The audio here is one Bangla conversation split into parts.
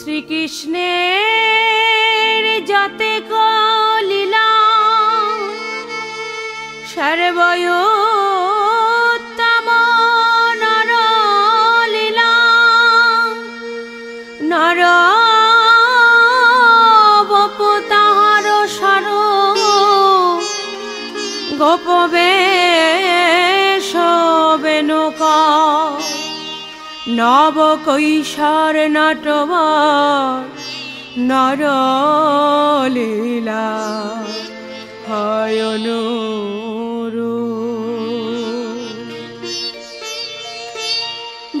শ্রীকৃষ্ণের যাতে কলীলা সর্বয়োত্তম নব কৈশোর নটবর নরলীলা হয়নুরু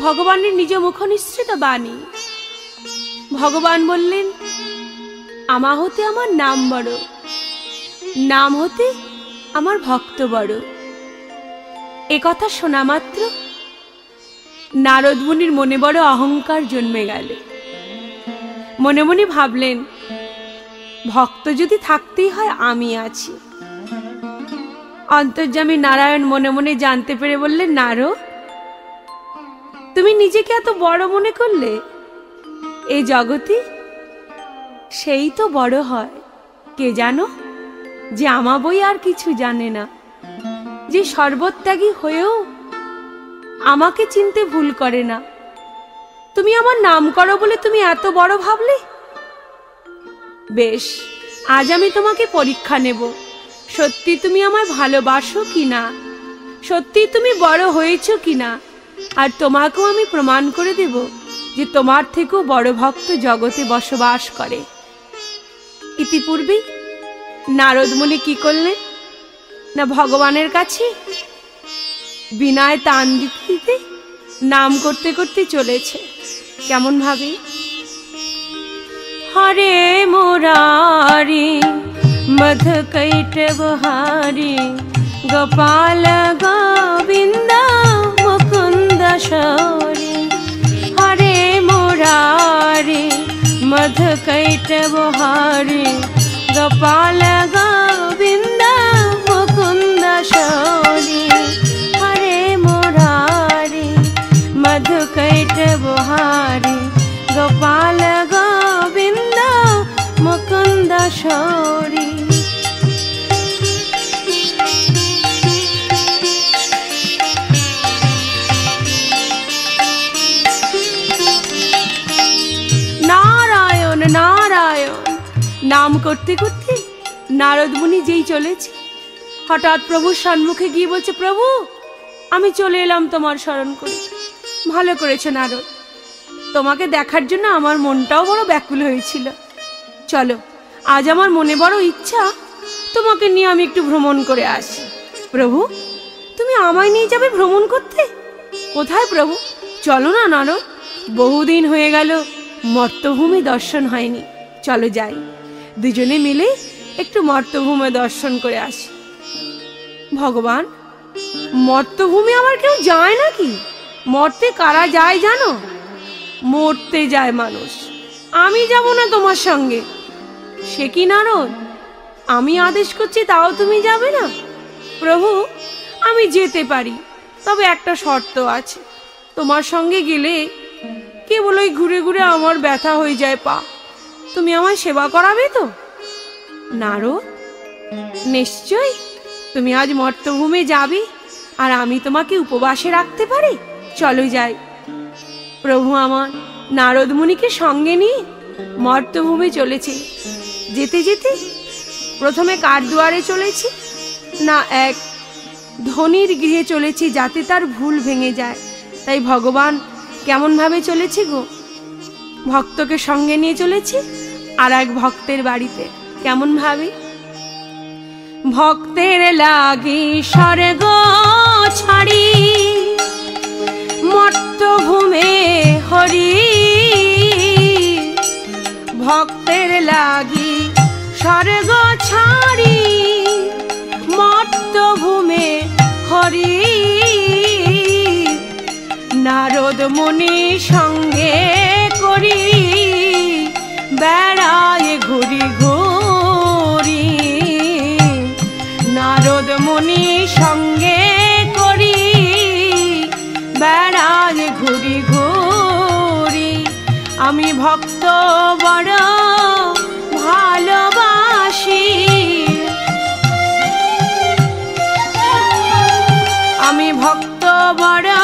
ভগবানের নিজ মুখ নিঃসৃত বাণী। ভগবান বললেন, আমা হতে আমার নাম বড়, নাম হতে আমার ভক্ত বড়। কথা শোনা মাত্র নারদ মুনির মনে বড় অহংকার জন্মে গেল। মনে মনে ভাবলেন, ভক্ত যদি থাকতেই হয় আমি আছি। অন্তর্যামী নারায়ণ মনে মনে জানতে পেরে বললেন, নারদ, তুমি নিজেকে এত বড় মনে করলে? এই জগতে সেই তো বড় হয়। কে জানো যে আমা বই আর কিছু জানে না। যে সর্বত্যাগী হয়েও আমাকে চিনতে ভুল করে না। তুমি আমার নাম করো বলে তুমি এত বড় ভাবলে? বেশ, আজ আমি তোমাকে পরীক্ষা নেব। সত্যি তুমি আমায় ভালোবাসো কি না? সত্যি তুমি বড় হয়েছো কি না? আর তোমাকেও আমি প্রমাণ করে দেব যে তোমার থেকেও বড় ভক্ত জগতে বসবাস করে। ইতিপূর্বেই নারদমুনি কি করলেন? না ভগবানের কাছে? বিনায় তান দিতে নাম করতে করতে চলেছে। কেমন ভাবে? হরে মোরারি, মধ কৈটবহারি গোপাল গোবিন্দ মুকুন্দ শৌরি হরে মোরারি, মধ কৈটবহারি গোপাল গোবিন্দ মুকুন্দ শৌরি মধু কৈটবহারি গোপাল গোবিন্দ মুকুন্দ শৌরি নারায়ণ নারায়ণ নাম করতে করতে নারদ মুনি যেই চলেছে হঠাৎ প্রভুর সম্মুখে গিয়ে বলছে, প্রভু, আমি চলে এলাম তোমার স্মরণ করে। ভালো করেছ নারদ তোমাকে দেখার জন্য আমার মনটাও বড় ব্যাকুল হয়েছিল। চলো, আজ আমার মনে বড় ইচ্ছা, তোমাকে নিয়ে আমি একটু ভ্রমণ করে আসি। প্রভু, তুমি আমায় নিয়ে যাবে ভ্রমণ করতে? কোথায় প্রভু? চলো না নারদ, বহুদিন হয়ে গেল, মর্তভূমি দর্শন হয়নি। চলো যাই। দুজনে মিলে একটু মর্তভূমি দর্শন করে আসি। ভগবান, মর্তভূমি আমার কেউ যায় নাকি? মরতে কারা যায় জানো? মরতে যায় মানুষ। আমি যাব না তোমার সঙ্গে। সে কি নারদ? আমি আদেশ করছি তাও তুমি যাবে না? প্রভু, আমি যেতে পারি, তবে একটা শর্ত আছে। তোমার সঙ্গে গেলে কেবল ওই ঘুরে ঘুরে আমার ব্যথা হয়ে যায়, পা। তুমি আমার সেবা করাবে তো? নারদ নিশ্চয় তুমি আজ মর্তভূমে যাবে, আর আমি তোমাকে উপবাসে রাখতে পারি? চলো যাই। প্রভু আমার, নারদ মুনিকে সঙ্গে নিয়ে মর্তভূমি চলেছে। যেতে যেতে প্রথমে কার দুয়ারে চলেছি, না এক ধনির গৃহে চলেছি যাতে তার ভুল ভেঙে যায়। তাই ভগবান কেমন ভাবে চলেছে গো? ভক্তকে সঙ্গে নিয়ে চলেছি আর এক ভক্তের বাড়িতে কেমন ভাবে ভক্তের লাগি স্বর্গ ছাড়ি। মর্তভূমে হরি। ভক্তের লাগি স্বর্গ ছাড়ি মর্তভূমে হরি। নারদ মুনি সঙ্গে করি বেড়ায় ঘুরি ঘুরি। নারদ মুনি সঙ্গে বেড়ায় ঘুরি ঘুরি। আমি ভক্ত বড় ভালোবাসি। আমি ভক্ত বড়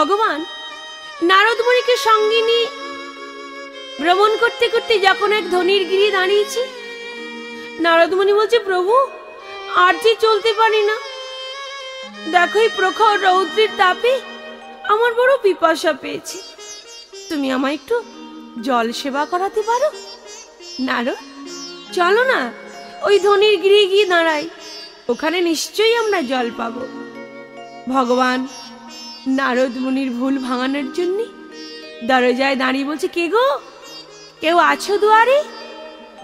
ভগবান নারদমণিকে সঙ্গে নিয়ে ভ্রমণ করতে করতে যখন এক ধনির গিরি দাঁড়িয়েছি নারদমণি বলছে, প্রভু, আর যে চলতে পারি না। দেখো এই প্রখর রৌদ্রের তাপে আমার বড় পিপাসা পেয়েছে। তুমি আমায় একটু জল সেবা করাতে পারো? নারদ, চলো না, ওই ধনির গিরে গিয়ে দাঁড়াই। ওখানে নিশ্চয়ই আমরা জল পাবো। ভগবান নারদ মুনির ভুল ভাঙানোর জন্যে? দরজায় দাঁড়িয়ে বলছে, কে গো? কেউ আছো দুয়ারে?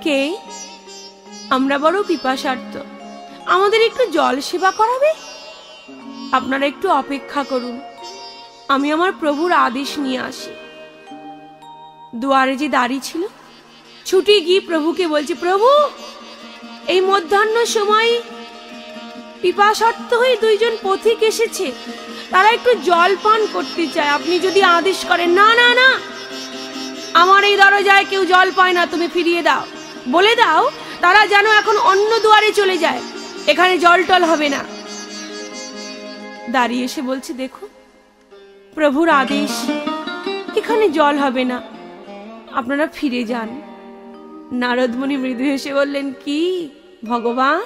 কে? আমরা বড় পিপাসার্থ। আমাদের একটু জল সেবা করাবে? আপনারা একটু অপেক্ষা করুন। আমি আমার প্রভুর আদেশ নিয়ে আসি। দুয়ারে যে দাঁড়িয়ে ছিল, ছুটে গিয়ে প্রভুকে বলছে, প্রভু, এই মধ্যাহ্ন সময় পিপাসার্থ হয়ে দুইজন পথিক এসেছে। তারা একটু জল পান করতে চায়। আপনি যদি আদেশ করেন, না না না, আমার এই দরজায় কেউ জল পায় না, তুমি ফিরিয়ে দাও। বলে দাও, তারা যেন এখন অন্য দুয়ারে চলে যায়। এখানে জল টল হবে না। দাঁড়িয়ে এসে বলছে, দেখো, প্রভুর আদেশ, এখানে জল হবে না। আপনারা ফিরে যান। নারদমণি মৃদু হেসে বললেন, কি, ভগবান?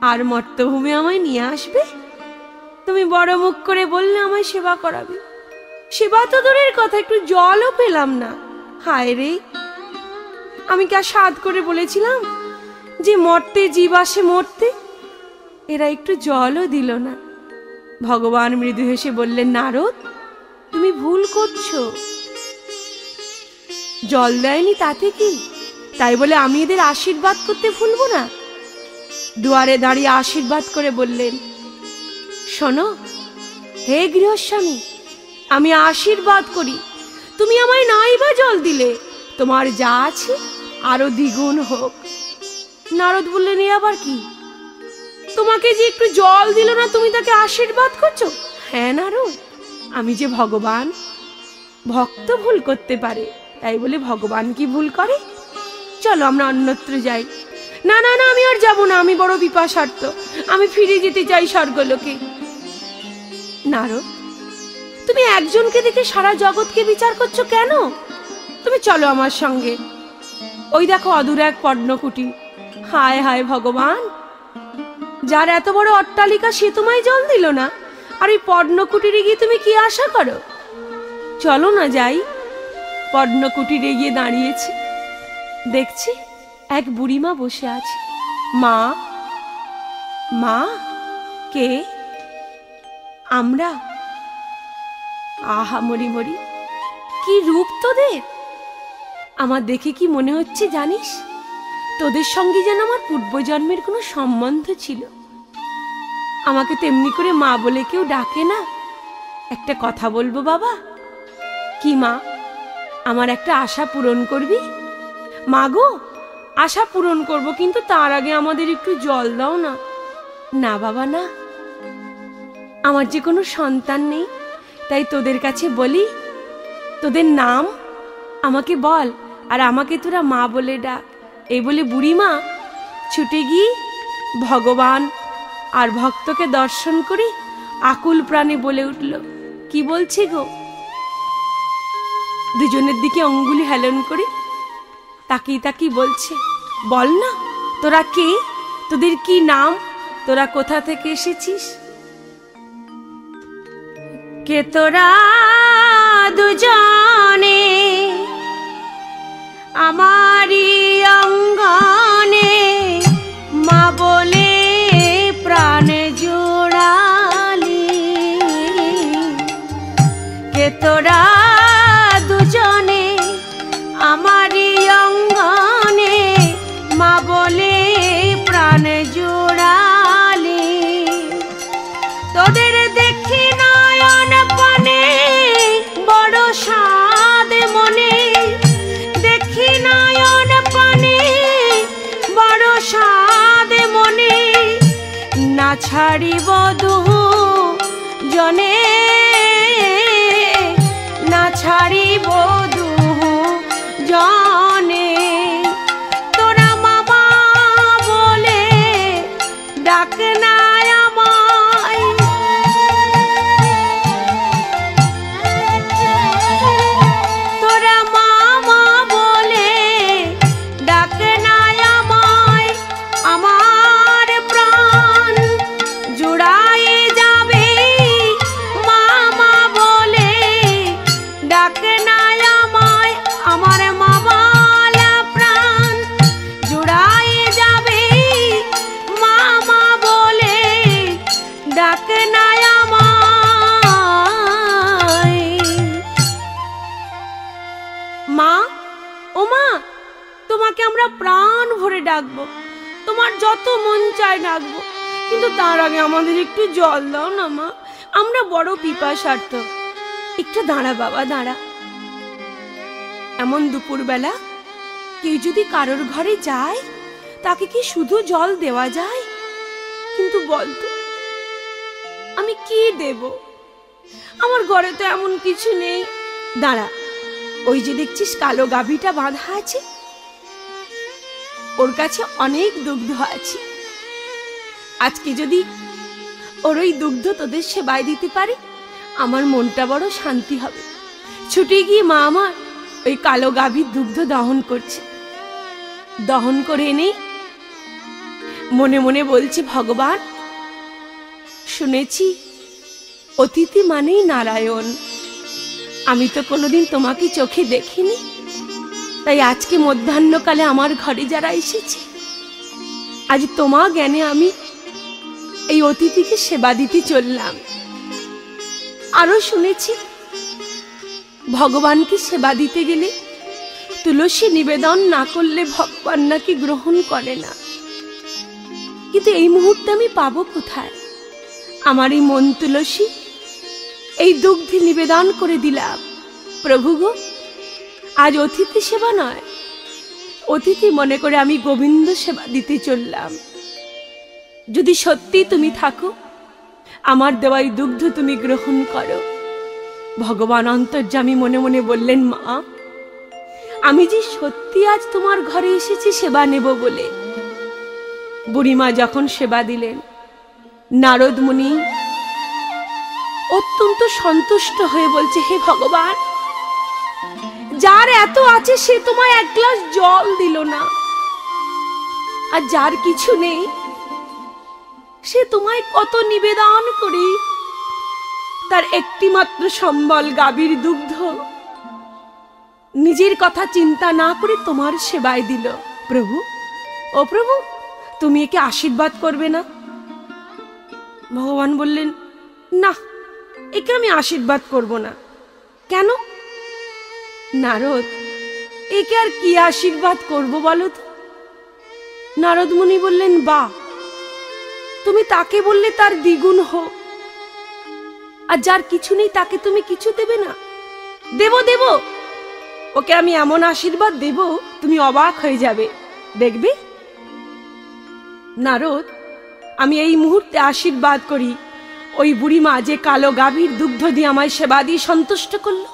আর মর্তভূমি আমায় নিয়ে আসবে? তুমি বড় মুখ করে বললে আমায় সেবা করাবে। সেবা তো দূরের কথা, একটু জলও পেলাম না। হায় রে! আমি কি আর সাদ করে বলেছিলাম যে মরতে জীব আসে মরতে? এরা একটু জলও দিল না। ভগবান মৃদু হেসে বললেন, নারদ, তুমি ভুল করছ। জল দেয়নি তাতে কি? তাই বলে আমি এদের আশীর্বাদ করতে ভুলবো না? দুয়ারে দাঁড়িয়ে আশীর্বাদ করে বললেন শোনো, হে গৃহস্বামী, আমি আশীর্বাদ করি। তুমি আমায় নাই বা জল দিলে, তোমার যা আছে আরও দ্বিগুণ হোক। নারদ বললেন, এ আবার কি? তোমাকে যে একটু জল দিল না, তুমি তাকে আশীর্বাদ করছ? হ্যাঁ নারদ, আমি যে ভগবান, ভক্ত ভুল করতে পারে, তাই বলে ভগবান কি ভুল করে? চলো, আমরা অন্যত্র যাই। না না না, আমি আর যাব না, আমি বড় পিপাসার্থ আমি ফিরে যেতে চাই স্বর্গলোকে। নারদ, তুমি একজনকে দেখে সারা জগৎকে বিচার করছ কেন? তুমি চলো আমার সঙ্গে। ওই দেখো অদূরে এক পর্ণকুটি। হায় হায় ভগবান! যার এত বড় অট্টালিকা সে তোমায় জল দিল না? আর ওই পর্ণকুটিরে গিয়ে তুমি কি আশা করো? চলো না যাই। পর্ণকুটিরে গিয়ে দাঁড়িয়েছি। দেখছি এক বুড়িমা বসে আছে। মা মা, কে? আমরা। আহা, মরি মরি, কি রূপ তোদের? আমার দেখে কি মনে হচ্ছে জানিস? তোদের সঙ্গে যেন আমার পূর্বজন্মের কোনো সম্বন্ধ ছিল। আমাকে তেমনি করে মা বলে কেউ ডাকে না। একটা কথা বলব বাবা? কি মা, আমার একটা আশা পূরণ করবি? মা গো আশা পূরণ করব, কিন্তু তার আগে আমাদের একটু জল দাও না। না, বাবা, না। আমার যে কোনো সন্তান নেই, তাই তোদের কাছে বলি, তোদের নাম আমাকে বল, আর আমাকে তোরা মা বলে ডাক। এই বলে বুড়িমা, ছুটে গিয়ে ভগবান আর ভক্তকে দর্শন করি আকুল প্রাণে বলে উঠল, কি বলছে গো? দুজনের দিকে অঙ্গুলি হেলন করে তাকিয়ে তাকিয়ে বলছে? বল না, তোরা কে? তোদের কি নাম? তোরা কোথা থেকে এসেছিস? কে তোরা দুজনে? আমারই অঙ্গনে, মা ছাড়িব দুহু জনে বড় পিপাসার্থ একটু দাঁড়া বাবা, দাঁড়া। এমন দুপুরবেলা কেউ যদি কারোর ঘরে যায়, তাকে কি শুধু জল দেওয়া যায়? কিন্তু বলতো আমি কি দেব? আমার ঘরে তো এমন কিছু নেই। দাঁড়া, ওই যে দেখছিস কালো গাভীটা বাঁধা আছে? ওর কাছে অনেক দুগ্ধ আছে। আজকে যদি ওর ওই দুগ্ধ তোদের সেবায় দিতে পারি আমার মনটা বড় শান্তি হবে। ছুটে গিয়ে মা আমার ওই কালো গাভীর দুগ্ধ দহন করছে। দহন করে এনে মনে মনে বলছে, ভগবান, শুনেছি অতিথি মানেই নারায়ণ। আমি তো কোনোদিন তোমাকে চোখে দেখিনি। তাই আজকে মধ্যাহ্নকালে আমার ঘরে যারা এসেছে, আজ তোমা জ্ঞানে আমি এই অতিথিকে সেবা দিতে চললাম। আরও শুনেছি। ভগবানকে সেবা দিতে গেলে তুলসী নিবেদন না করলে ভগবান নাকি গ্রহণ করে না। কিন্তু এই মুহূর্তে আমি পাবো কোথায়? আমার এই মন তুলসী, এই দুগ্ধে নিবেদন করে দিলাম। প্রভু গো, আজ অতিথি সেবা নয়, অতিথি মনে করে আমি গোবিন্দ সেবা দিতে চললাম। যদি সত্যি তুমি থাকো আমার দেওয়াই দুগ্ধ তুমি গ্রহণ করো। ভগবান অন্তর্যামী মনে মনে বললেন, মা, আমি যে সত্যি আজ তোমার ঘরে এসেছি সেবা নেব বলে। বুড়িমা যখন সেবা দিলেন, নারদ মুনি অত্যন্ত সন্তুষ্ট হয়ে বলছে, হে ভগবান, যার এত আছে সে তোমায় এক গ্লাস জল দিল না। আর যার কিছু নেই সে তোমায় কত নিবেদন করি। তার একটিমাত্র সম্বল গাভীর দুগ্ধ। নিজের কথা চিন্তা না করে তোমার সেবায় দিল। প্রভু, ও প্রভু, তুমি একে আশীর্বাদ করবে না? ভগবান বললেন, না, একে আমি আশীর্বাদ করব না। কেন? নারদ, একে আর কি আশীর্বাদ করব বলো তো? নারদ মুনি বললেন বা তুমি তাকে বললে তার দ্বিগুণ হোক। আর যার কিছু নেই তাকে তুমি কিছু দেবে না। দেব দেব। ওকে আমি এমন আশীর্বাদ দেব, তুমি অবাক হয়ে যাবে। দেখবে? নারদ, আমি এই মুহূর্তে আশীর্বাদ করি। ওই বুড়ি মা যে কালো গাভীর দুগ্ধ দিয়ে আমায় সেবা দিয়ে সন্তুষ্ট করল,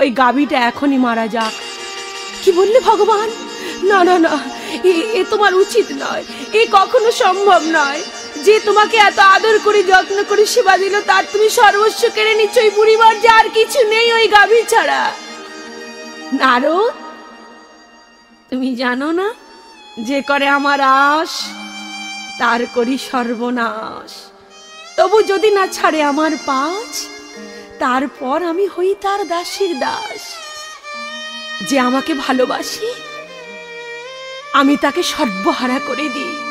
ওই গাভীটা এখনই মারা যাক। কি বললে ভগবান? না না না এ তোমার উচিত নয়, এ কখনো সম্ভব নয়। যে তোমাকে এত আদর করে, যত্ন করে সেবা দিল, তার তুমি সর্বস্ব কেড়ে নিচ্ছ। ওই বুড়িমার যে আর কিছু নেই, ওই গাভী ছাড়া। নারদ, তুমি জানো না? যে করে আমার আশ, তার করি সর্বনাশ। তবু যদি না ছাড়ে আমার পাঁচ, তারপর আমি হই তার দাসীর দাস। যে আমাকে ভালোবাসি, আমি তাকে সর্বহারা করে দিই।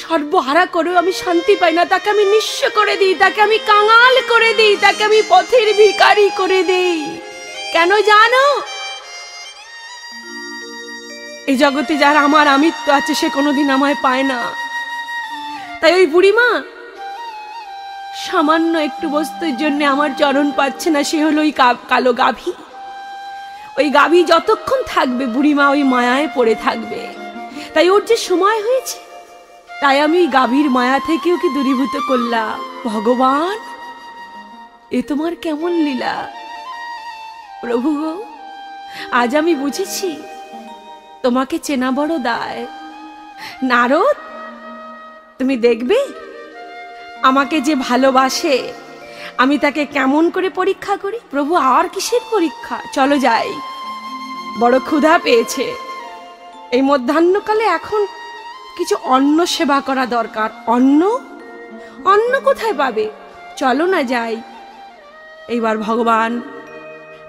সর্বহারা করেও আমি শান্তি পাই না, তাকে আমি নিঃস্ব করে দিই, তাকে আমি কাঙাল করে দিই, তাকে আমি পথের ভিখারি করে দিই। কেন জানো? এই জগতে যার আমার আমিত্ব আছে, সে কোনোদিন আমায় পায় না। তাই ওই বুড়িমা, সামান্য একটু বস্তুর জন্য আমার চরণ পাচ্ছে না, সে হলো ওই কালো গাভী। ওই গাভী যতক্ষণ থাকবে বুড়িমা, ওই মায়ায় পড়ে থাকবে। তাই ওর যে সময় হয়েছে তাই আমি গাভীর মায়া থেকে ওকে দূরীভূত করলাম? ভগবান, এ তোমার কেমন লীলা? প্রভু গো, আজ আমি বুঝেছি, তোমাকে চেনা বড় দায়। নারদ, তুমি দেখবে, আমাকে যে ভালোবাসে, আমি তাকে কেমন করে পরীক্ষা করি? প্রভু, আর কিসের পরীক্ষা? চলো যাই। বড় ক্ষুধা পেয়েছে। এই মধ্যাহ্নকালে এখন কিছু অন্ন সেবা করা দরকার। অন্ন? অন্ন কোথায় পাবে? চলো না যাই। এইবার ভগবান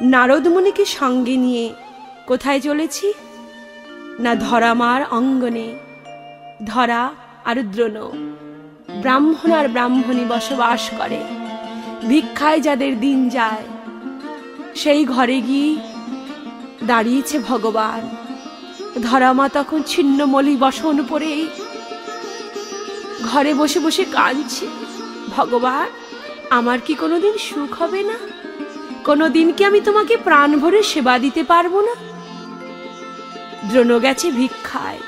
নারদমণিকে সঙ্গে নিয়ে কোথায় চলেছি? না ধরামার অঙ্গনে, ধরা আর দ্রোণ। ব্রাহ্মণ আর ব্রাহ্মণী বসবাস করে। ভিক্ষায় যাদের দিন যায়, সেই ঘরে গিয়ে দাঁড়িয়েছে ভগবান। ধরামা তখন ছিন্নমলি বসন পরে। ঘরে বসে বসে কাঁদছে। ভগবান, আমার কি কোনোদিন সুখ হবে না? কোনোদিন কি আমি তোমাকে প্রাণ ভরে সেবা দিতে পারব না? দ্রোণ গেছে ভিক্ষায়।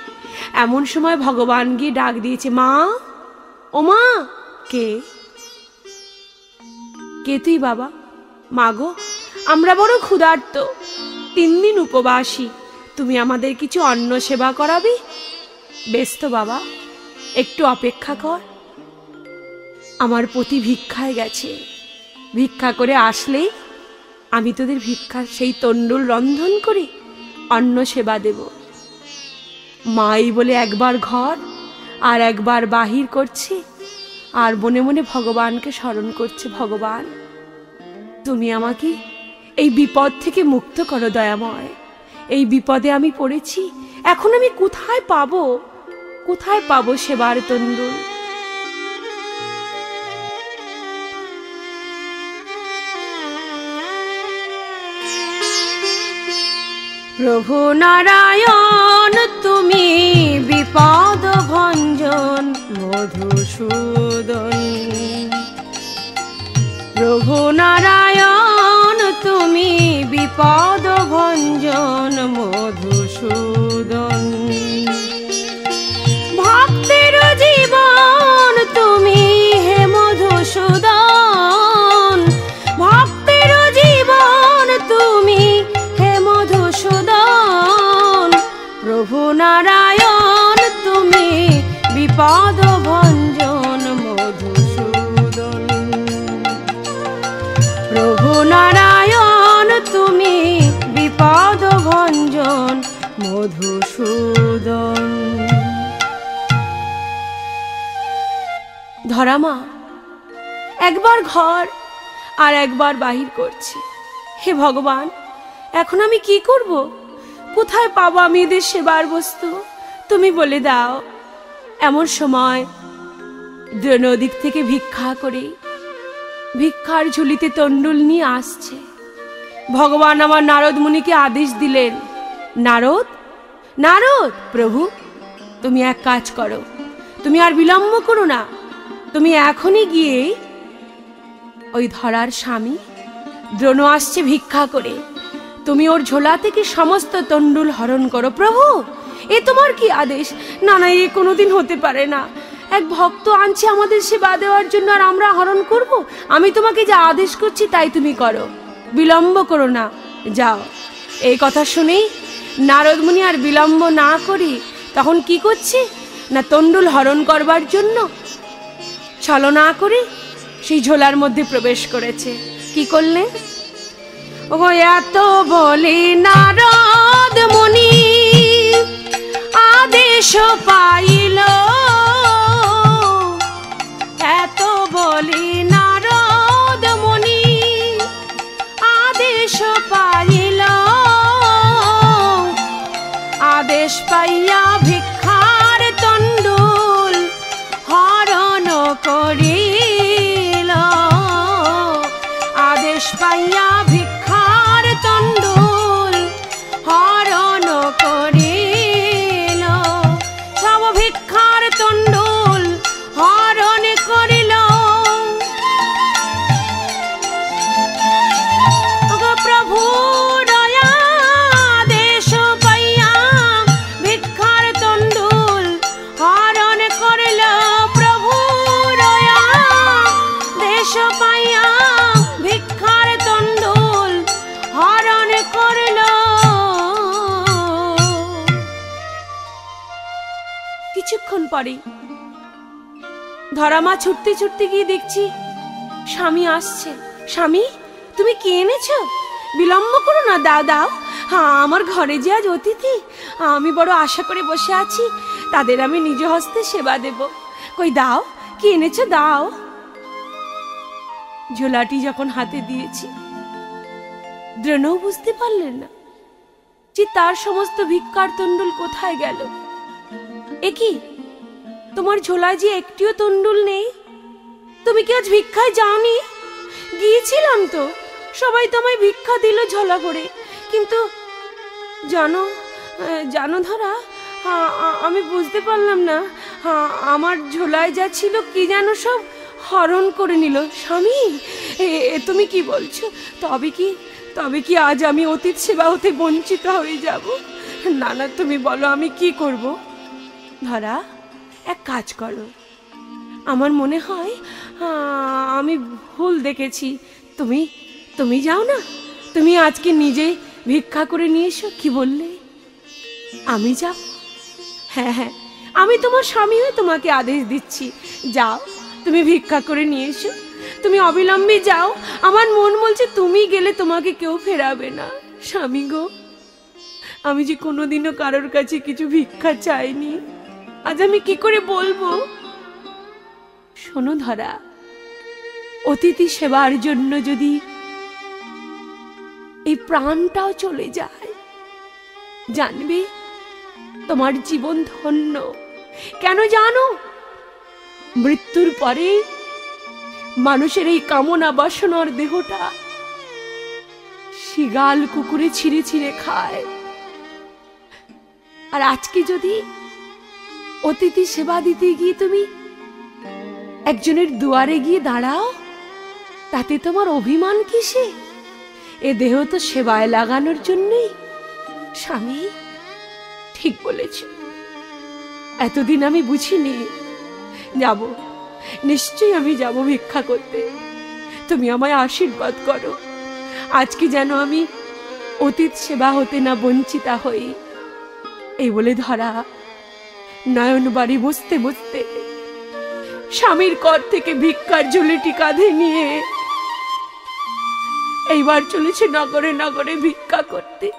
এমন সময় ভগবান গিয়ে ডাক দিয়েছে, মা, ও মা, কে? কে তুই বাবা? মাগো আমরা বড় ক্ষুধার্ত। তিন দিন উপবাসী। তুমি আমাদের কিছু অন্ন সেবা করাবে? বেশ তো বাবা, একটু অপেক্ষা কর। আমার প্রতি ভিক্ষায় গেছে। ভিক্ষা করে আসলেই আমি তোদের ভিক্ষার সেই তণ্ডুল রন্ধন করে, অন্ন সেবা দেব। মাই বলে একবার ঘর আর একবার বাহির করছে, আর মনে মনে ভগবানকে স্মরণ করছে, ভগবান, তুমি আমাকে এই বিপদ থেকে মুক্ত করো দয়াময়। এই বিপদে আমি পড়েছি। এখন আমি কোথায় পাবো? কোথায় পাবো সেবার তন্দুল প্রভু নারায়ণ, তুমি বিপদ ভঞ্জন মধুসূদন প্রভু নারায়ণ তুমি বিপদ ভঞ্জন মধুসূদন ধরামা একবার ঘর আর একবার বাহির করছি। হে ভগবান, এখন আমি কি করব? কোথায় পাবো আমি এদের সেবার বস্তু? তুমি বলে দাও। এমন সময় নদীর থেকে ভিক্ষা করে, ভিক্ষার ঝুলিতে তণ্ডুল নিয়ে আসছে। ভগবান আমার নারদ মুনিকে আদেশ দিলেন, নারদ নারদ, প্রভু, তুমি এক কাজ করো। তুমি আর বিলম্ব করো না। তুমি এখনই গিয়ে ওই ধরার স্বামী দ্রোণ আসছে ভিক্ষা করে। তুমি ওর ঝোলা থেকে সমস্ত তণ্ডুল হরণ করো, প্রভু। এ তোমার কি আদেশ? না না, এ কোনোদিন হতে পারে না। এক ভক্ত আনছে আমাদের সেবা দেওয়ার জন্য আর আমরা হরণ করব? আমি তোমাকে যা আদেশ করছি তাই তুমি করো। বিলম্ব করো না। যাও। এই কথা শুনেই নারদমুনি আর বিলম্ব না করি, তখন কি করছে? না, তণ্ডুল হরণ করবার জন্য ছলনা করে? সেই ঝোলার মধ্যে প্রবেশ করেছে। কি করলে? ও এত বলে নারদ মুনি আদেশ পাইল ছুটতে ছুটতে গিয়ে দেখছি স্বামী আসছে। স্বামী, তুমি কে এনেছ? বিলম্ব করো না, দাও দাও। হ্যাঁ আমার ঘরে যে আজ অতিথি, আমি বড় আশা করে বসে আছি। তাদের আমি নিজ হস্তে সেবা দেব। কই, দাও, কি এনেছ, দাও। ঝোলাটি যখন হাতে দিয়েছি, দ্রোণও বুঝতে পারলেন না যে তার সমস্ত ভিক্ষার তন্ডুল কোথায় গেল। এ কি? তোমার ঝোলায় যে একটিও তন্ডুল নেই? তুমি কি আজ ভিক্ষায় যাওনি? গিয়েছিলাম তো। সবাই তোমায় ভিক্ষা দিল ঝোলা করে। কিন্তু জানো জানো ধরা আমি বুঝতে পারলাম না। আমার ঝোলায় যা ছিল কি যেন সব হরণ করে নিল। স্বামী, এ তুমি কি বলছো? তবে কি তবে কি আজ আমি অতীত সেবা হতে বঞ্চিত হয়ে যাব? না না তুমি বলো আমি কি করব? ধরা এক কাজ করো। আমার মনে হয় আমি ভুল দেখেছি। তুমি তুমি যাও না। তুমি আজকে নিজে ভিক্ষা করে নিয়ে এসো, কি বললে? আমি যাব। হ্যাঁ হ্যাঁ আমি তোমার স্বামী হয়ে তোমাকে আদেশ দিচ্ছি। যাও, তুমি ভিক্ষা করে নিয়ে এসো। তুমি অবিলম্বে যাও। আমার মন বলছে তুমি গেলে তোমাকে কেউ ফেরাবে না। স্বামী গো, আমি যে কোনোদিনও কারোর কাছে কিছু ভিক্ষা চাইনি। আজ আমি কি করে বলব? শোনো ধরা, অতিথি সেবার জন্য যদি এই প্রাণটাও চলে যায়, জানবে তোমার জীবন ধন্য। কেন জানো? মৃত্যুর পরে মানুষের এই কামনা বাসনার দেহটা শিগাল কুকুরে ছিঁড়ে ছিঁড়ে খায়। আর আজকে যদি অতিথি সেবা দিতে গিয়ে তুমি একজনের দুয়ারে গিয়ে দাঁড়াও। তাতে তোমার অভিমান কিসে? এ দেহ তো সেবায় লাগানোর জন্যই। স্বামী, ঠিক বলেছ। এতদিন আমি বুঝিনি। যাব, নিশ্চয়ই আমি যাব ভিক্ষা করতে। তুমি আমায় আশীর্বাদ করো। আজকে যেন আমি অতীত সেবা হতে না বঞ্চিতা হই। এই বলে ধরা নয়ন বাড়ি বসতে বসতে স্বামীর কর থেকে ভিক্ষার ঝুলিটি কাঁধে নিয়ে এইবার চলেছে নগরে নগরে ভিক্ষা করতে।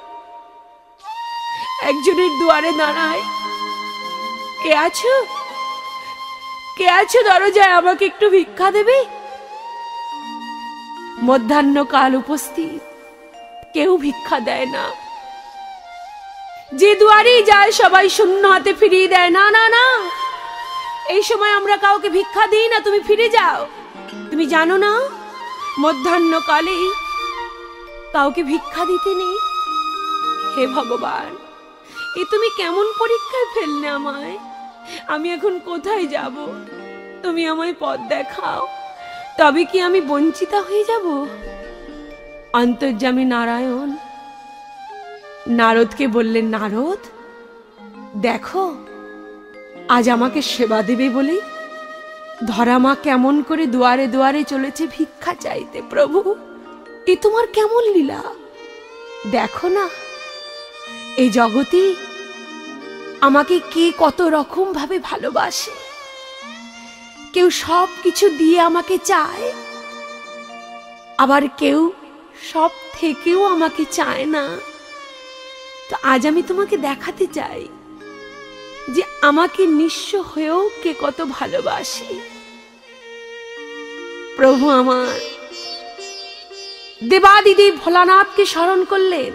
একজনের দুয়ারে দাঁড়ায়। কে আছো? কে আছো দরজায়? আমাকে একটু ভিক্ষা দেবে? মধ্যাহ্ন কাল উপস্থিত। কেউ ভিক্ষা দেয় না। যে দুয়ারেই যায়, সবাই শূন্য হাতে ফিরিয়ে দেয়। না না না। এই সময় আমরা কাউকে ভিক্ষা দিই না, তুমি ফিরে যাও। তুমি জানো না মধ্যাহ্ন কালে কাউকে ভিক্ষা দিতে নেই? হে ভগবান, এ তুমি কেমন পরীক্ষায় ফেললে আমায়? আমি এখন কোথায় যাব? তুমি আমায় পথ দেখাও। তবে কি আমি বঞ্চিতা হয়ে যাব? অন্তর্যামী নারায়ণ নারদকে বললেন, নারদ, দেখো, আজ আমাকে সেবা দেবে বলেই ধরা মা কেমন করে দুয়ারে দুয়ারে চলেছে ভিক্ষা চাইতে, প্রভু। এ তোমার কেমন লীলা? দেখো না এই জগতে আমাকে কে কত রকম ভাবে ভালোবাসে। কেউ সব কিছু দিয়ে আমাকে চায়, আবার কেউ সব থেকেও আমাকে চায় না। তো আজ আমি তোমাকে দেখাতে চাই যে আমাকে নিঃস্ব হয়েও কে কত ভালোবাসে। প্রভু আমার দেবাদিদেব ভোলানাথকে স্মরণ করলেন।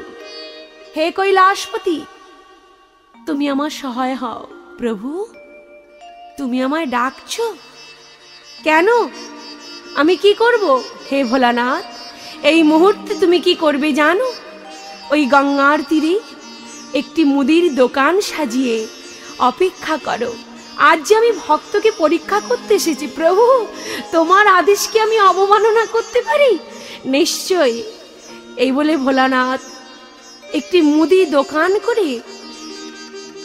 হে কৈলাসপতি, তুমি আমার সহায় হও। প্রভু, তুমি আমায় ডাকছো? কেন? আমি কি করব? হে ভোলানাথ, এই মুহূর্তে তুমি কি করবে জানো? ওই গঙ্গার তীরে একটি মুদির দোকান সাজিয়ে, অপেক্ষা করো, আজ যে আমি ভক্তকে পরীক্ষা করতে এসেছি প্রভু, তোমার আদেশ কি আমি অবমাননা করতে পারি? নিশ্চয়। এই বলে ভোলানাথ একটি মুদি দোকান করে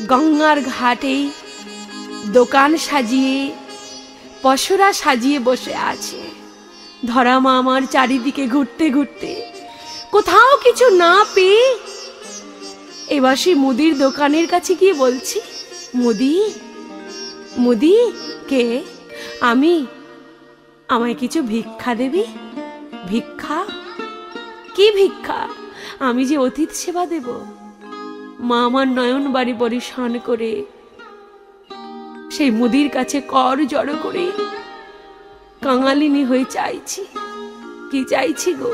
গঙ্গার ঘাটে দোকান সাজিয়ে, পশরা সাজিয়ে বসে আছে। ধরামা আমার চারিদিকে ঘুরতে ঘুরতে কোথাও কিছু না পেয়ে এবার সে মুদির দোকানের কাছে গিয়ে বলছি, মুদি মুদি, কে? আমি, আমায় কিছু ভিক্ষা দেবি? ভিক্ষা? কি ভিক্ষা? আমি যে অতীত সেবা দেব। মা আমার নয়ন বাড়ি পরিশান করে, সেই মুদির কাছে কর জড়ো করে কাঙালিনী হয়ে চাইছি। কি চাইছি গো?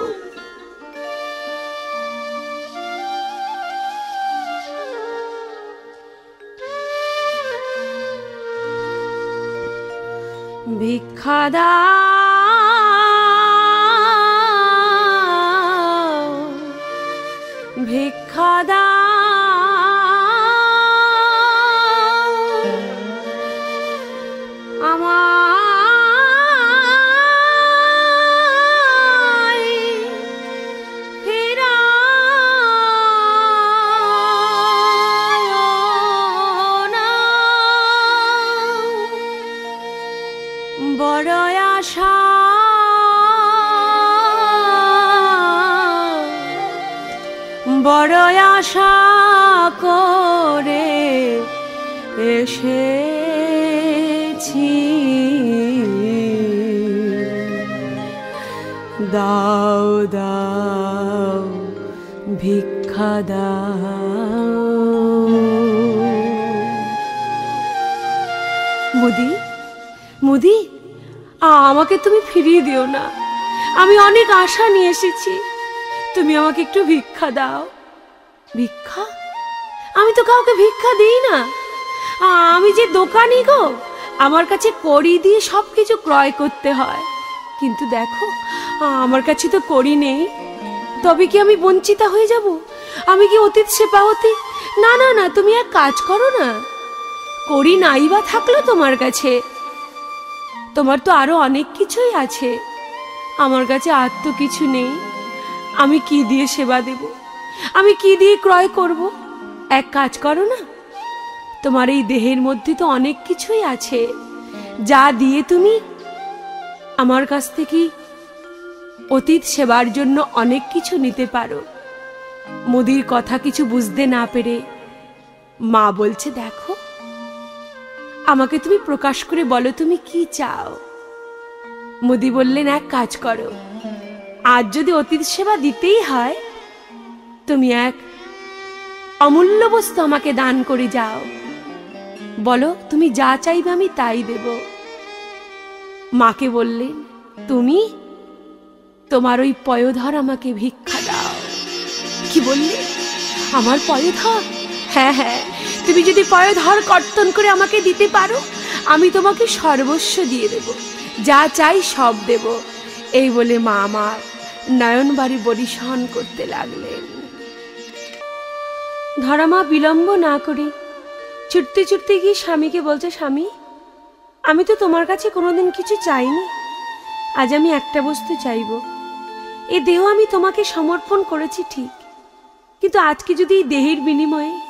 ভিক্ষা দাও। ভিক্ষা দাও। বড় আশা করে এসেছি। দাও দাও, ভিক্ষা দাও। মুদি মুদি, আমাকে তুমি ফিরিয়ে দিও না। আমি অনেক আশা নিয়ে এসেছি। তুমি আমাকে একটু ভিক্ষা দাও। ভিক্ষা? আমি তো কাউকে ভিক্ষা দিই না। আমি যে দোকানি গো, আমার কাছে কড়ি দিয়ে সব কিছু ক্রয় করতে হয়। কিন্তু দেখো আমার কাছে তো কড়ি নেই। তবে কি আমি বঞ্চিতা হয়ে যাব? আমি কি অতীত সেবা হতে না না না, তুমি এক কাজ করো না। করি নাই বা থাকল তোমার কাছে। তোমার তো আরও অনেক কিছুই আছে। আমার কাছে আর তো কিছু নেই। আমি কি দিয়ে সেবা দেব? আমি কি দিয়ে ক্রয় করব? এক কাজ করো না। তোমার এই দেহের মধ্যে তো অনেক কিছুই আছে। যা দিয়ে তুমি আমার কাছ থেকে অতীত সেবার জন্য অনেক কিছু নিতে পারো। মোদির কথা কিছু বুঝতে না পেরে মা বলছে, দেখো, আমাকে তুমি প্রকাশ করে বলো তুমি কি চাও? মোদি বললেন, এক কাজ করো। আজ যদি অতীত সেবা দিতেই হয়, তুমি এক অমূল্য বস্তু আমাকে দান করে যাও। বলো, তুমি যা চাইবে আমি তাই দেব। মাকে বললেন তুমি তোমার ওই পয়োধর আমাকে ভিক্ষা দাও। কি বললে? আমার পয়োধর? হ্যাঁ হ্যাঁ তুমি যদি পয়োধর কর্তন করে আমাকে দিতে পারো, আমি তোমাকে সর্বস্ব দিয়ে দেব। যা চাই সব দেব। এই বলে মা আমার নয়নবাড়ি বরিশন করতে লাগলেন। ধরামা বিলম্ব না করি। ছুটতে ছুটতে গিয়ে স্বামীকে বলছে, স্বামী, আমি তো তোমার কাছে কোনোদিন কিছু চাইনি। আজ আমি একটা বস্তু চাইব। এ দেহ আমি তোমাকে সমর্পণ করেছি ঠিক। কিন্তু আজকে যদি এই দেহের বিনিময়ে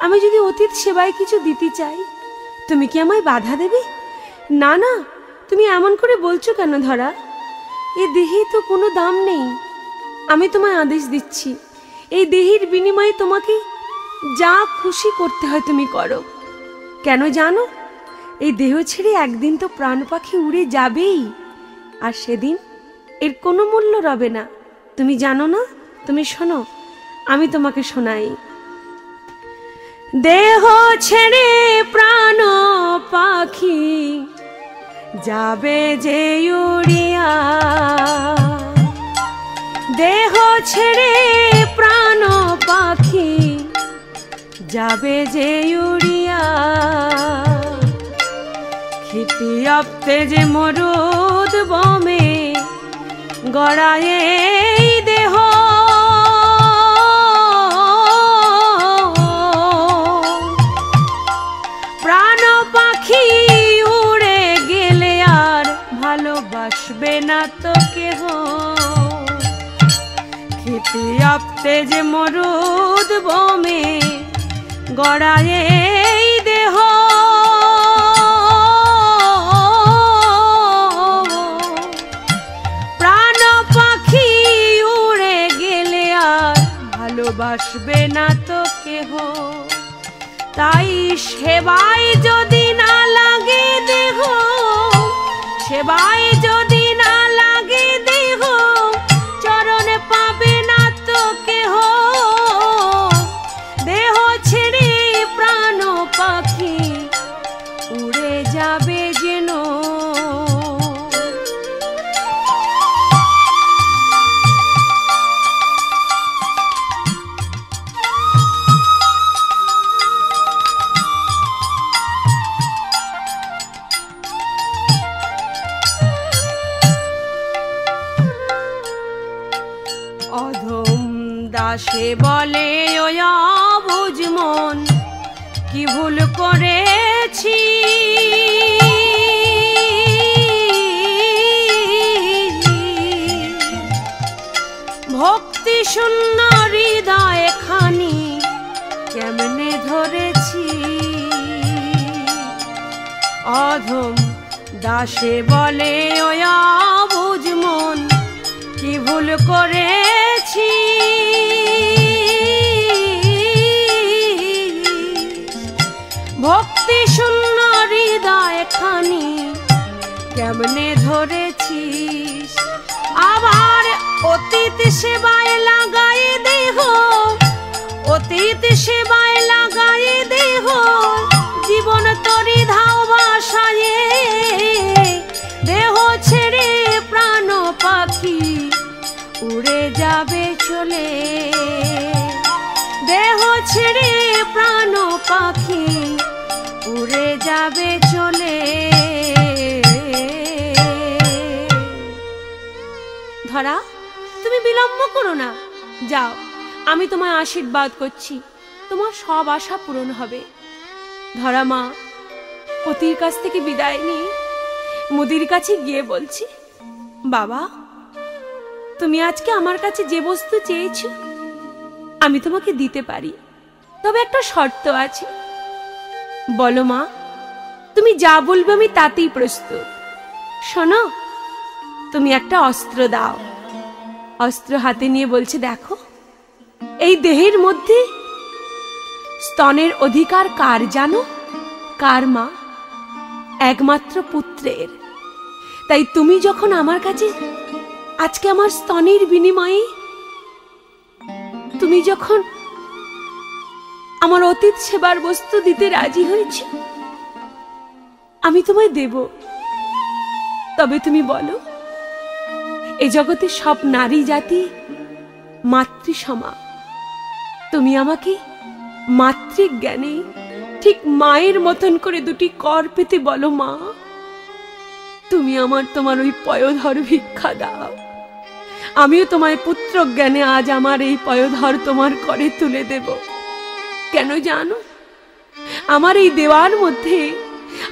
আমি যদি অতীত সেবায় কিছু দিতে চাই, তুমি কি আমায় বাধা দেবে? না না, তুমি এমন করে বলছো কেন ধরা? এ দেহে তো কোনো দাম নেই। আমি তোমায় আদেশ দিচ্ছি। এই দেহের বিনিময়ে তোমাকে যা খুশি করতে হয় তুমি করো। কেন জানো? এই দেহ ছেড়ে একদিন তো প্রাণ পাখি উড়ে যাবেই। আর সেদিন এর কোনো মূল্য রবে না। তুমি জানো না? তুমি শোনো, আমি তোমাকে শোনাই। দেহ ছেড়ে প্রাণ পাখি যাবে যে উড়িয়া দেহ ছেড়ে প্রাণ পাখি যাবে যে উড়িয়া খিটি আপতে যে মরুদ বমে গড়ায় না তো কেহ। খেতে আপতে যে মরুদ বমে গড়ায় দেহ। প্রাণ পাখি উড়ে গেলে আর ভালোবাসবে না তো কেহ। তাই সেবাই যদি না সেবায় যদি না লাগে বলে বুঝ মন, কি ভুল করেছি? ভক্তি শূন্য হৃদয় খানি কেমনে ধরেছি? অধম দাসে বলে বুঝ মন, কি ভুল করেছি? ভক্তি শূন্য হৃদয় খানি কেমনে ধরেছিস? আবার অতীত সেবায় লাগাই দেহ, অতীত সেবায় লাগাই দেহ, জীবন তরি ধাও ভাষায় দেহ ছেড়ে প্রাণ পাখি উড়ে যাবে চলে। দেহ ছেড়ে প্রাণ পাখি যাবে চলে। ধরা, তুমি বিলম্ব করো না। যাও, আমি তোমায় আশীর্বাদ করছি। তোমার সব আশা পূরণ হবে। ধরা মা, পতির কাছ থেকে বিদায় নিয়ে মুদির কাছে গিয়ে বলছি, বাবা, তুমি আজকে আমার কাছে যে বস্তু চেয়েছ, আমি তোমাকে দিতে পারি। তবে একটা শর্ত আছে। বলো মা তুমি যা বলবে আমি তাতেই প্রস্তুত। শোনো, তুমি একটা অস্ত্র দাও। অস্ত্র হাতে নিয়ে বলছে, দেখো, এই দেহের মধ্যে স্তনের অধিকার কার জানো? কার মা? একমাত্র পুত্রের। তাই তুমি যখন আমার কাছে আজকে আমার স্তনের বিনিময়ে তুমি যখন আমার অতীত সেবার বস্তু দিতে রাজি হয়েছ আমি তোমায় দেব। তবে তুমি বলো, এ জগতে সব নারী জাতি মাতৃসমা। তুমি আমাকে মাতৃজ্ঞানে, ঠিক মায়ের মতন করে দুটি কর পেতে বলো মা। তুমি আমার তোমার ওই পয়োধর ভিক্ষা দাও। আমিও তোমায় পুত্র জ্ঞানে আজ আমার এই পয়োধর তোমার করে তুলে দেব। কেন জানো? আমার এই দেওয়ার মধ্যে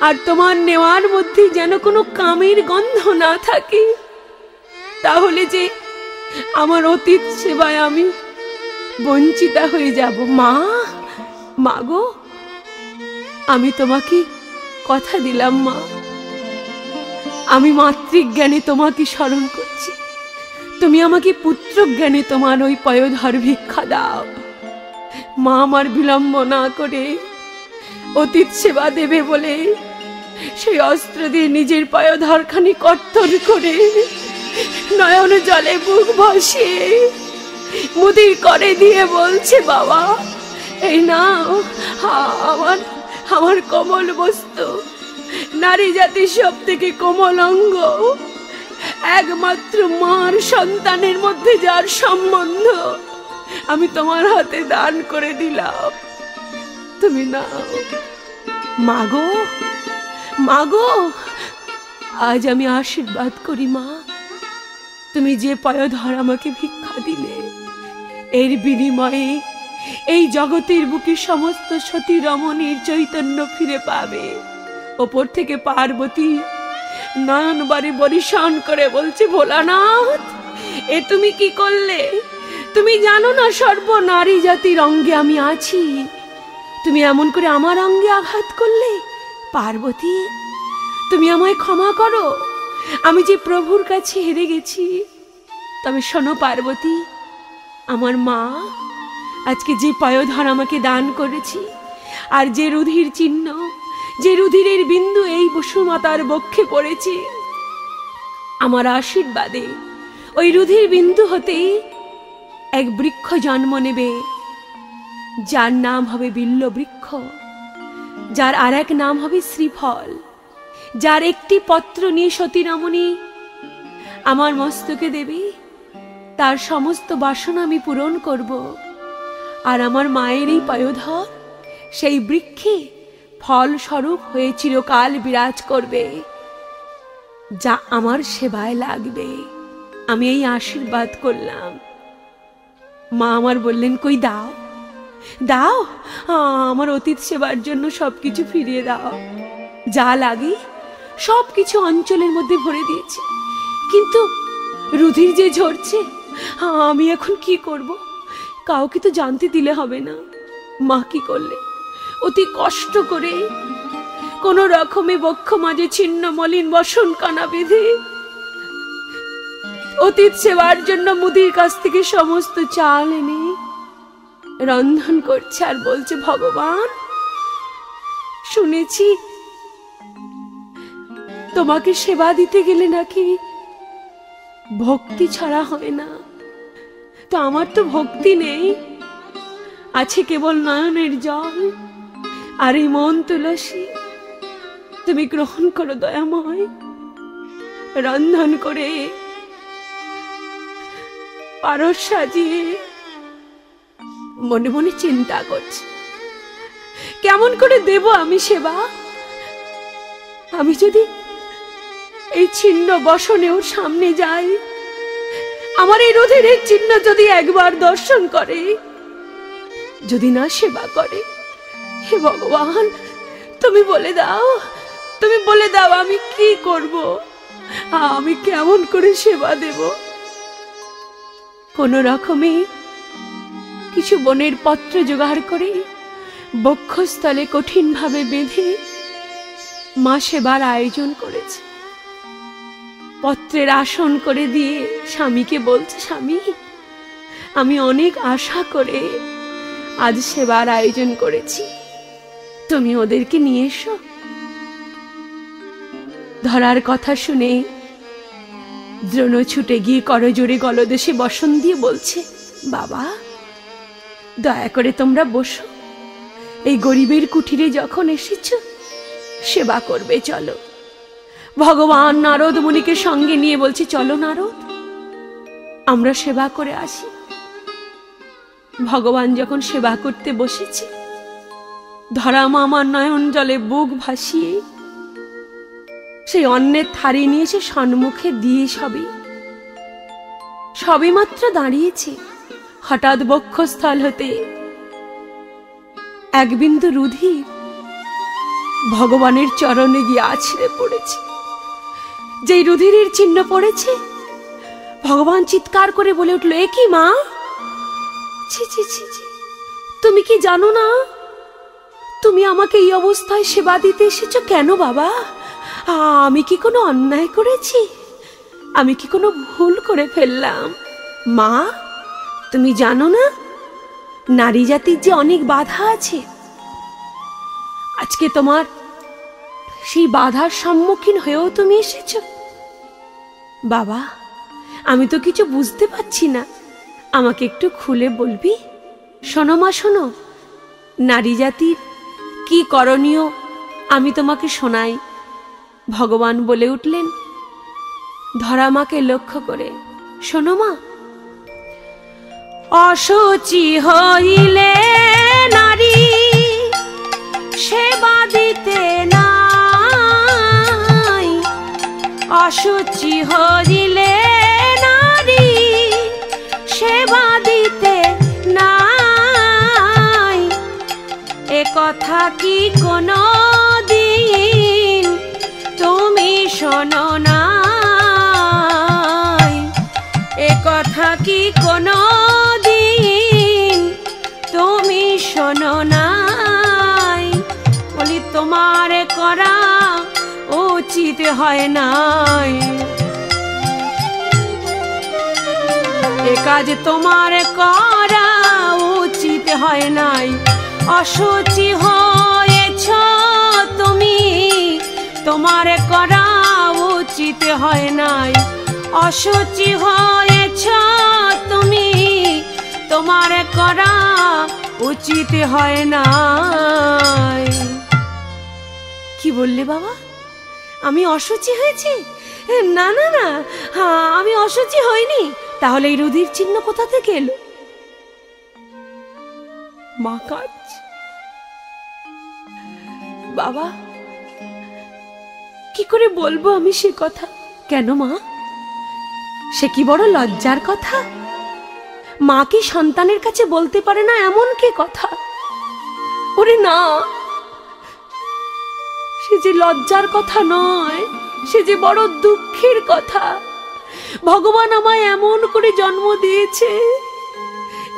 আর তোমার নেওয়ার মধ্যে যেন কোনো কামের গন্ধ না থাকে। তাহলে যে আমার অতীত সেবায় আমি বঞ্চিতা হয়ে যাব। মা মাগো আমি তোমাকে কথা দিলাম, মা। আমি মাতৃজ্ঞানে তোমাকে স্মরণ করছি। তুমি আমাকে পুত্র জ্ঞানে তোমার ওই পয়োধর ভিক্ষা দাও। মা আমার বিলম্ব না করে অতীত সেবা দেবে বলে সেই অস্ত্র দিয়ে নিজের পায়ে পয়োধরখানি কর্তন করে নয়ন জলে বুক ভাসিয়ে মুদির করে দিয়ে বলছে, বাবা, এই আ- আমার আমার কোমল বস্তু। নারী জাতির সব থেকে কোমল অঙ্গ। একমাত্র মার সন্তানের মধ্যে যার সম্বন্ধ আমি তোমার হাতে দান করে দিলাম। তুমি নাও মাগো মাগো, আজ আমি আশীর্বাদ করি, মা। তুমি যে পয়োধর আমাকে ভিক্ষা দিলে, এর বিনিময়ে এই জগতের বুকে সমস্ত সতী রমণীর চৈতন্য ফিরে পাবে। ওপর থেকে পার্বতী নয়ন বাড়ি বরিশান করে বলছে, ভোলানাথ, এ তুমি কি করলে? তুমি জানো না সর্ব নারী জাতির অঙ্গে আমি আছি? তুমি এমন করে আমার অঙ্গে আঘাত করলে? পার্বতী, তুমি আমায় ক্ষমা করো। আমি যে প্রভুর কাছে হেরে গেছি, তবে শোনো পার্বতী, আমার মা আজকে যে পয়োধর আমাকে দান করেছি, আর যে রুধির চিহ্ন, যে রুধিরের বিন্দু এই বসুমাতার বক্ষে পড়েছে, আমার আশীর্বাদে ওই রুধির বিন্দু হতেই এক বৃক্ষ জন্ম নেবে। যার নাম হবে বিল্ল বৃক্ষ, যার আর এক নাম হবে শ্রীফল, যার একটি পত্র নিয়ে সতী রমণী আমার মস্তকে দেবী, তার সমস্ত বাসনা আমি পূরণ করব। আর আমার মায়ের এই পয়োধর সেই বৃক্ষে ফলস্বরূপ হয়ে চিরকাল বিরাজ করবে, যা আমার সেবায় লাগবে। আমি এই আশীর্বাদ করলাম। মা আমার বললেন, কই দাও। দাও, আমার অতীত সেবার জন্য সবকিছু ফিরিয়ে দাও। যা লাগে, সবকিছু অঞ্চলের মধ্যে ভরে দিয়েছি। কিন্তু রুধির যে ঝরছে, আমি এখন কি করব? কাউকে তো জানতে দিলে হবে না। মা কি করলে? অতি কষ্ট করে কোন রকমে বক্ষ মাঝে ছিন্ন মলিন বসন কানা বেঁধে অতীত সেবার জন্য মুদির কাছ থেকে সমস্ত চাল এনে রন্ধন করছে আর বলছে, ভগবান, শুনেছি তোমাকে সেবা দিতে গেলে নাকি ভক্তি ছাড়া হয় না। তো আমার তো ভক্তি নেই। আছে কেবল নয়নের জল আর এই মন তুলসী। তুমি গ্রহণ করো দয়াময়, রন্ধন করে পারস সাজিয়ে মনে মনে চিন্তা করছে। কেমন করে দেব আমি সেবা? আমি যদি এই ছিন্ন বসনে ওর সামনে যাই, আমার এই রোধের এই চিহ্ন যদি একবার দর্শন করে, যদি না সেবা করে, হে ভগবান, তুমি বলে দাও, তুমি বলে দাও আমি কি করব, আমি কেমন করে সেবা দেব? কোন রকমে কিছু বনের পত্র জোগাড় করে বক্ষস্থলে কঠিনভাবে বেঁধে মা সেবার আয়োজন করেছে। পত্রের আসন করে দিয়ে স্বামীকে বলছে, স্বামী, আমি অনেক আশা করে আজ সেবার আয়োজন করেছি। তুমি ওদেরকে নিয়ে এসো। ধরার কথা শুনে দ্রোণ ছুটে গিয়ে করজোরে গলদেশে বসন দিয়ে বলছে, বাবা দয়া করে তোমরা বসো। এই গরিবের কুঠিরে যখন এসেছ, সেবা করবে, চলো। ভগবান নারদ মুনিকে সঙ্গে নিয়ে বলছে, চলো নারদ, আমরা সেবা করে আসি। ভগবান যখন সেবা করতে বসেছে, ধরা মামার নয়ন জলে বুক ভাসিয়ে, সেই অন্যের থারি নিয়ে সে সম্মুখে দিয়ে সবই সবে মাত্র দাঁড়িয়েছে। হঠাৎ বক্ষস্থল হতে এক বিন্দু রুধি ভগবানের চরণে গিয়ে আছড়ে পড়েছে। যেই রুধিরের চিহ্ন পড়েছে, ভগবান চিৎকার করে বলে উঠল, এ কি মা? ছি ছি তুমি কি জানো না? তুমি আমাকে এই অবস্থায় সেবা দিতে এসেছ কেন বাবা? আমি কি কোনো অন্যায় করেছি? আমি কি কোনো ভুল করে ফেললাম? মা তুমি জানো না? নারী জাতির যে অনেক বাধা আছে। আজকে তোমার সেই বাধার সম্মুখীন হয়েও তুমি এসেছ। বাবা, আমি তো কিছু বুঝতে পারছি না। আমাকে একটু খুলে বলবি? শোনো মা, শোনো। নারী জাতির কি করণীয় আমি তোমাকে শোনাই। ভগবান বলে উঠলেন, ধরা মাকে লক্ষ্য করে। শোনো মা অসুচি হইলে নারী সেবা দিতে নাই। অসুচি হইলে নারী নাই। কথা কি কোনো দিন তুমি শোনো না এ কথা কি কোনো উচিত হয় নাই। এ কাজ তোমার করা উচিত হয় নাই। অসুচি হয়েছ তুমি, তোমার করা উচিত হয় নাই। অসুচি হয়েছ তুমি, তোমার করা উচিত হয় নাই। কি বললে বাবা? আমি অসুচি হয়েছি? না না না আমি অসুচি হইনি। তাহলে এই রুধির চিহ্ন কোথা থেকে এলো? মা কাজ বাবা, কি করে বলব আমি সে কথা? কেন মা? সে কি বড় লজ্জার কথা? মা কি সন্তানের কাছে বলতে পারে না এমন কি কথা? ওরে না সে যে লজ্জার কথা নয়, সে যে বড় দুঃখের কথা। ভগবান আমায় এমন করে জন্ম দিয়েছে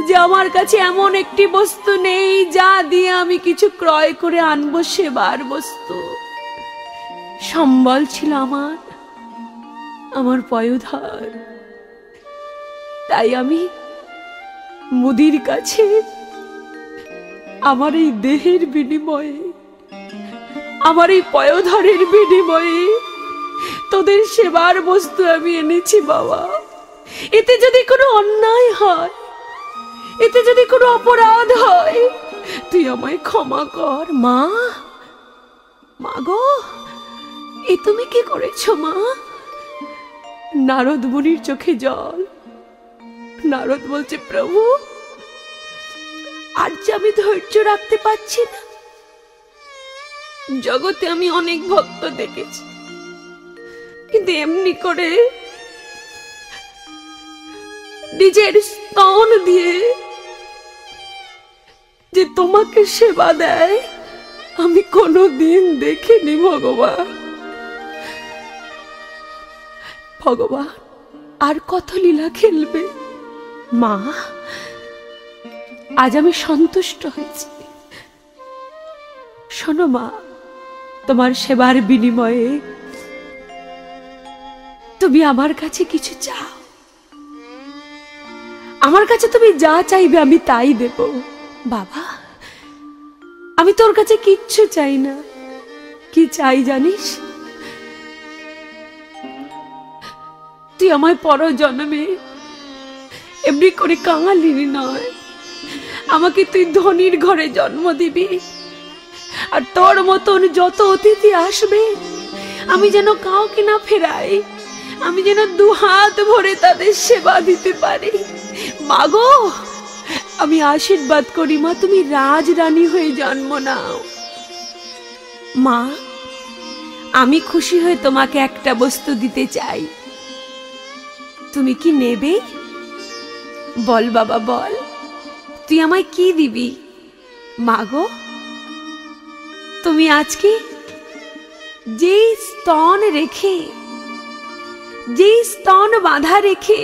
যে আমার কাছে এমন একটি বস্তু নেই যা দিয়ে আমি কিছু ক্রয় করে আনব সেবার বস্তু। সম্বল ছিল আমার আমার পয়োধর। তাই আমি মুদির কাছে আমার এই দেহের বিনিময়ে আমার এই পয়োধরের বিনিময়ে তোদের সেবার বস্তু আমি এনেছি, বাবা। এতে যদি কোনো অন্যায় হয়, এতে যদি কোনো অপরাধ হয়, তুই আমায় ক্ষমা কর, মা। মা গো এ তুমি কি করেছ, মা? নারদ মুনির চোখে জল। নারদ বলছে, প্রভু আজ আমি ধৈর্য রাখতে পারছি না জগতে আমি অনেক ভক্ত দেখেছি। কিন্তু এমনি করে নিজের স্তন দিয়ে যে তোমাকে সেবা দেয়, আমি কোনো দিন দেখিনি ভগবান। ভগবান, আর কত লীলা খেলবে? মা, আজ আমি সন্তুষ্ট হয়েছি। শোনো মা তোমার সেবার বিনিময়ে। তুমি আমার কাছে কিছু চাও। আমার কাছে তুমি যা চাইবে আমি তাই দেব। বাবা, আমি তোর কাছে কিচ্ছু চাই না। কি চাই জানিস? তুই আমায় পর জন্মে এমনি করে কাঙালিনি নয়। আমাকে তুই ধনির ঘরে জন্ম দিবি। আর তোর মতন যত অতিথি আসবে, আমি যেন কাউকে না ফেরাই, আমি যেন দু হাত ভরে তাদের সেবা দিতে পারি। মাগো আমি আশীর্বাদ করি, মা, তুমি রাজরানী হয়ে জন্ম নাও। মা, আমি খুশি হয়ে তোমাকে একটা বস্তু দিতে চাই। তুমি কি নেবে? বল বাবা, বল। তুই আমায় কি দিবি? মাগো তুমি আজকে যেই স্তন রেখে, যেই স্তন বাঁধা রেখে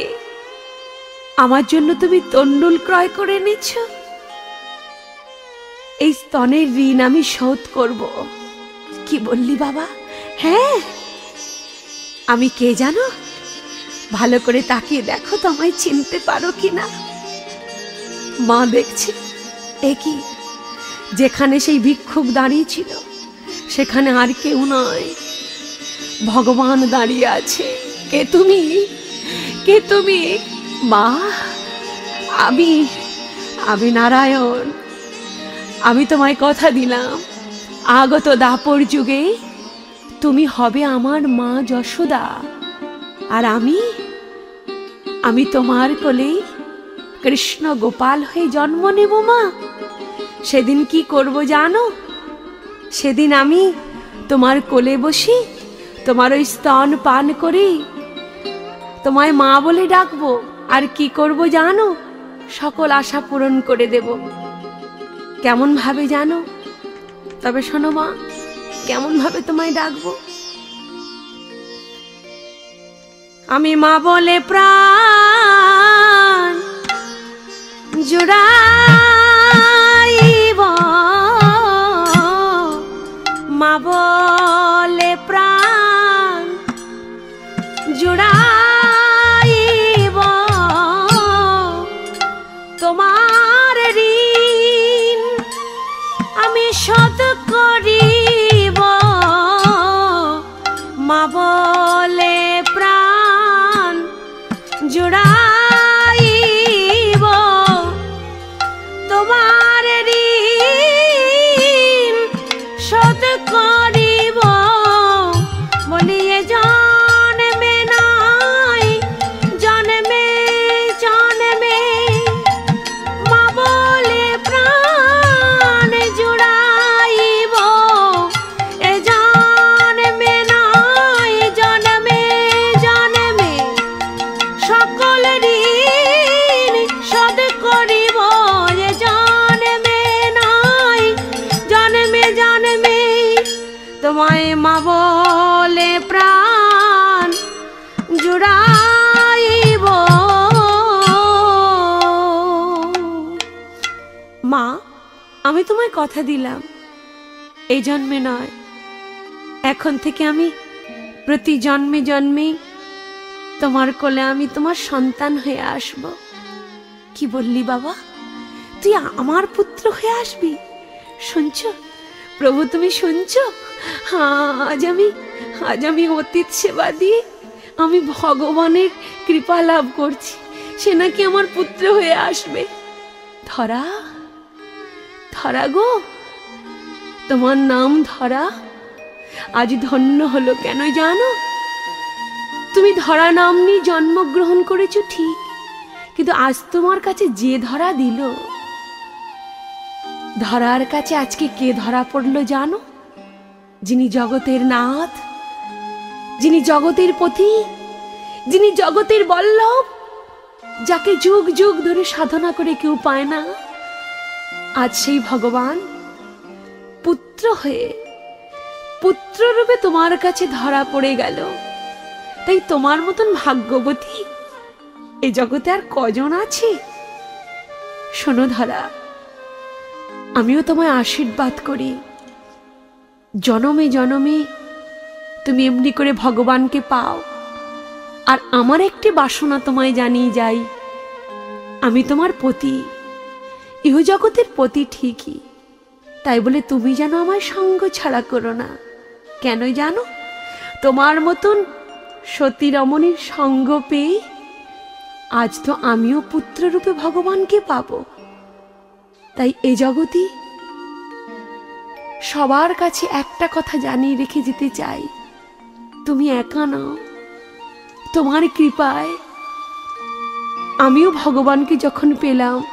আমার জন্য তুমি তন্ডুল ক্রয় করে এনেছ, এই স্তনের ঋণ আমি শোধ করব। কি বললি বাবা? হ্যাঁ আমি কে জানো? ভালো করে তাকিয়ে দেখো তো আমায় চিনতে পারো কি না মা দেখছি, এ কি? যেখানে সেই ভিক্ষুক দাঁড়িয়ে ছিল, সেখানে আর কেউ নয় ভগবান দাঁড়িয়ে আছে। কে তুমি? কে তুমি? মা? আমি আমি নারায়ণ। আমি তোমায় কথা দিলাম। আগত দাপর যুগে তুমি হবে আমার মা যশোদা। আর আমি আমি তোমার কোলে কৃষ্ণ গোপাল হয়ে জন্ম নেব মা। সেদিন কি করব জানো? সেদিন আমি তোমার কোলে বসি, তোমার ওই স্তন পান করি। তোমায় মা বলে ডাকবো, আর কি করব জানো? সকল আশা পূরণ করে দেব। কেমন ভাবে জানো? তবে শোনো মা, কেমন ভাবে তোমায় ডাকবো? আমি মা বলে প্রাণ জুড়াইব মা বলে প্রাণ জুড়াইব। তোমার ঋণ আমি শত করিব। মা বলে প্রাণ জুড়াইব দিলাম। এই জন্মে নয়। এখন থেকে আমি প্রতি জন্মে জন্মে তোমার কোলে আমি তোমার সন্তান হয়ে আসব। কি বললি বাবা? তুই আমার পুত্র হয়ে আসবি? শুনছ? প্রভু, তুমি শুনছ? আজ আমি আজ আমি অতীত সেবা দিয়ে আমি ভগবানের কৃপা লাভ করছি। সে নাকি আমার পুত্র হয়ে আসবে। ধরা ধরা গো। তোমার নাম ধরা? আজ ধন্য হলো কেন জানো? তুমি ধরা নাম নিয়ে জন্মগ্রহণ করেছ ঠিক, কিন্তু আজ তোমার কাছে যে ধরা দিল? ধরার কাছে আজকে কে ধরা পড়ল জানো? যিনি জগতের নাথ, যিনি জগতের পথি যিনি জগতের বল্লভ, যাকে যুগ যুগ ধরে সাধনা করে কেউ পায় না, আজ সেই ভগবান পুত্র হয়ে। পুত্ররূপে তোমার কাছে ধরা পড়ে গেল। তাই তোমার মতন ভাগ্যবতী এ জগতে আর কজন আছে? শোনো ধরা, আমিও তোমায় আশীর্বাদ করি। জনমে জনমে তুমি এমনি করে ভগবানকে পাও। আর আমার একটি বাসনা তোমায় জানিয়ে যাই, আমি তোমার পতি, ইহজগতের পতি ঠিকই। তাই বলে তুমি যেন আমার সঙ্গ ছাড়া করো না। কেন জানো? তোমার মতন সতী রমণীর সঙ্গ পেয়ে আজ তো আমিও পুত্ররূপে ভগবানকে পাব। তাই এ জগতে সবার কাছে একটা কথা জানিয়ে রেখে যেতে চাই। তুমি একা নাও। তোমার কৃপায় আমিও ভগবানকে যখন পেলাম,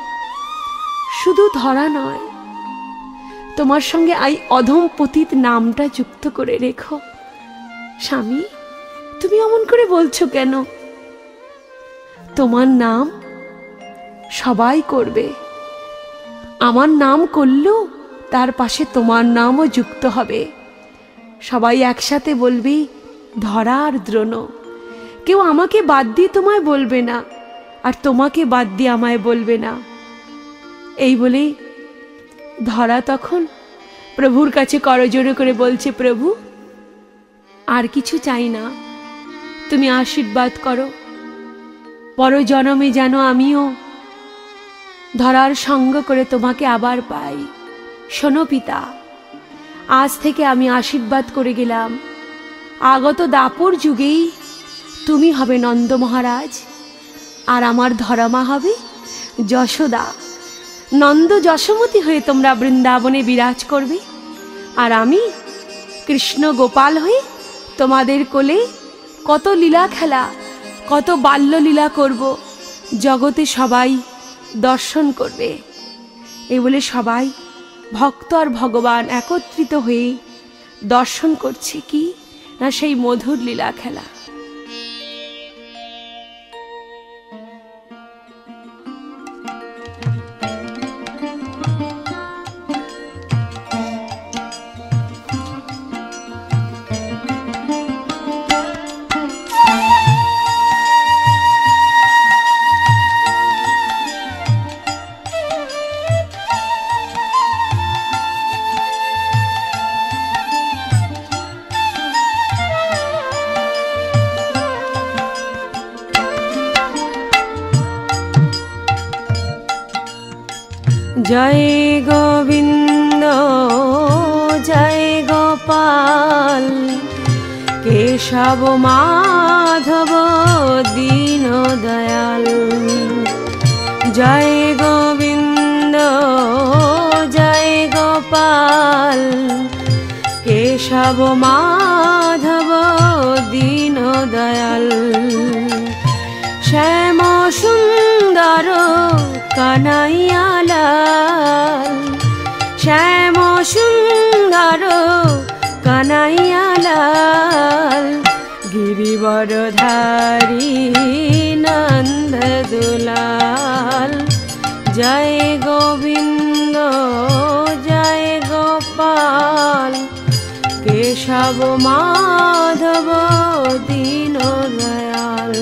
শুধু ধরা নয় তোমার সঙ্গে আই অধম পতিত নামটা যুক্ত করে রেখো। স্বামী, তুমি অমন করে বলছো কেন? তোমার নাম সবাই করবে। আমার নাম করলেও তার পাশে তোমার নামও যুক্ত হবে। সবাই একসাথে বলবি, ধরা আর দ্রোণ। কেউ আমাকে বাদ দিয়ে তোমায় বলবে না, আর তোমাকে বাদ দিয়ে আমায় বলবে না। এই বলেই ধরা তখন? প্রভুর কাছে করজোড়ে করে বলছে, প্রভু, আর কিছু চাই না। তুমি আশীর্বাদ করো। পরজনমে যেন আমিও ধরার সঙ্গ করে তোমাকে আবার পাই। শোনো পিতা, আজ থেকে আমি আশীর্বাদ করে গেলাম। আগত দাপর যুগেই তুমি হবে নন্দ মহারাজ। আর আমার ধরামা হবে যশোদা। নন্দ যশোমতী হয়ে তোমরা বৃন্দাবনে বিরাজ করবে। আর আমি, কৃষ্ণ গোপাল হয়ে তোমাদের কোলে কত লীলা খেলা, কত বাল্যলীলা করব, জগতে সবাই দর্শন করবে। এই বলে সবাই ভক্ত আর ভগবান একত্রিত হয়ে দর্শন করছে কি না সেই মধুর লীলা খেলা। মাধব দীন দয়াল। শ্যাম সুন্দর কানাইয়ালাল শ্যাম সুন্দর কানাইয়ালাল গিরিবরধারী নন্দ দুলাল। জয় গোবিন্দ, জয় গোপাল। কেশব মাধব দীন দয়াল